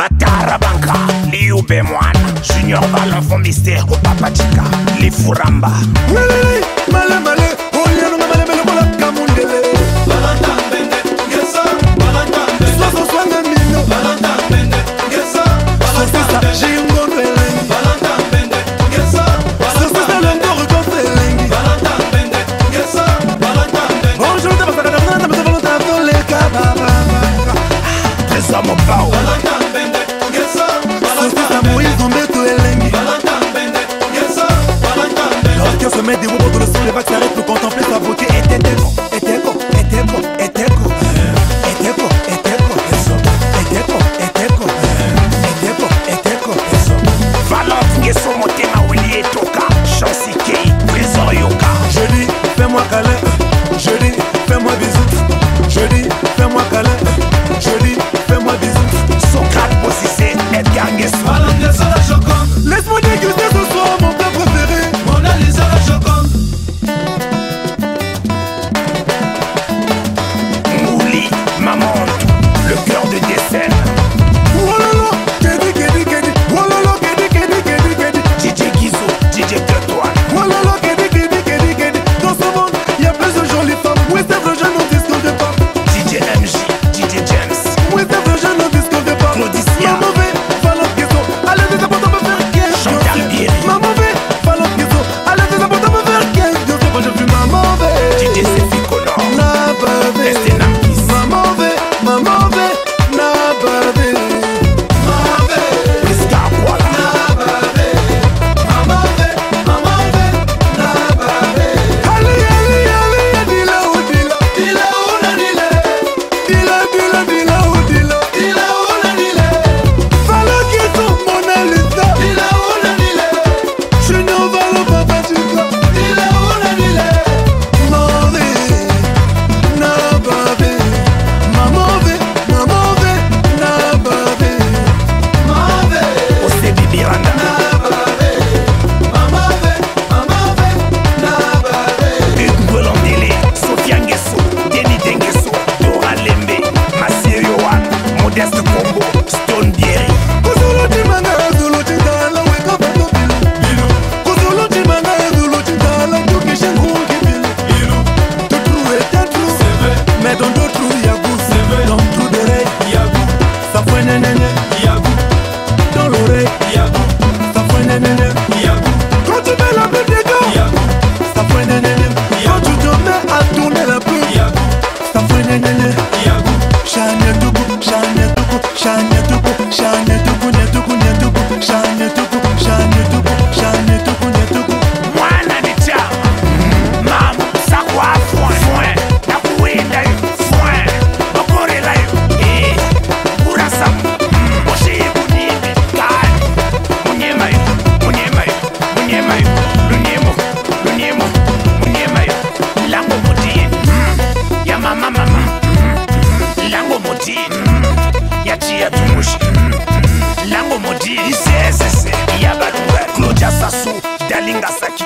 Batarabanka, Liu Bémoine, Junior Balanfon Mystère, Chica, Les Furamba. Malé, yachiya tumushi lango modiiseesese yabaluwe klojasasu dalingasaki